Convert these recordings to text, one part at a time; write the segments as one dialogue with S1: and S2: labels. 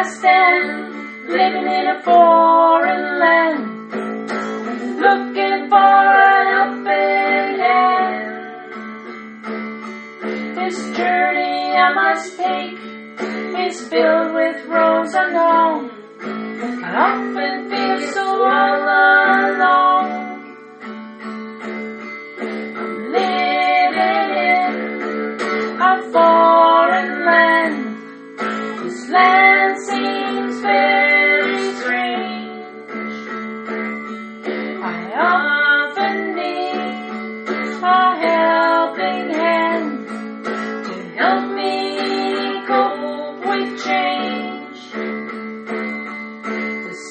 S1: I stand, living in a foreign land, looking for a helping hand. This journey I must take is filled with roads unknown.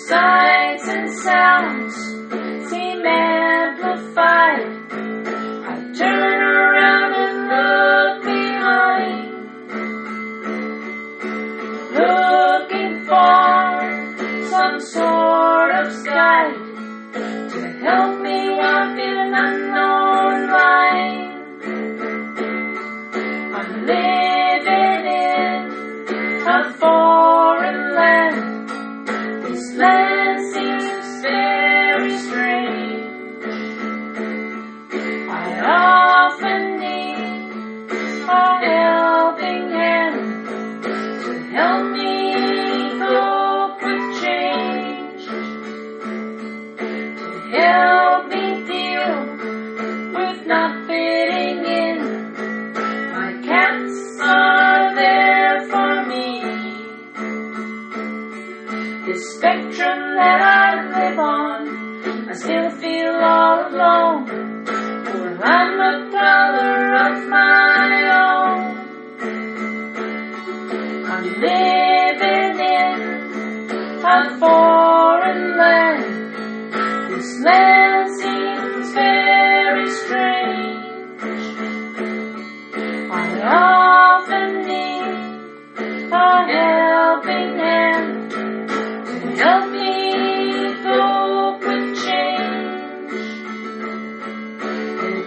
S1: Sights and sounds seem amplified. I turn around and look behind, looking for some sort spectrum that I live on, I still feel all alone. For I'm a color of my own. I'm living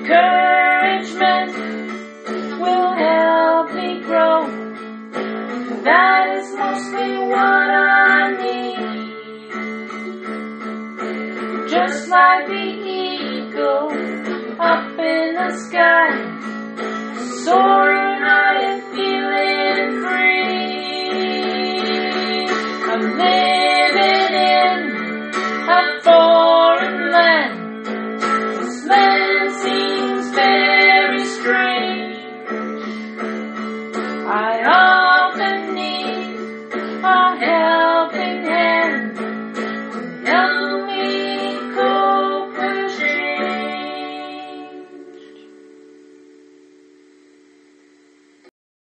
S1: Encouragement will help me grow. That is mostly what I need. Just like the eagle up in the sky. So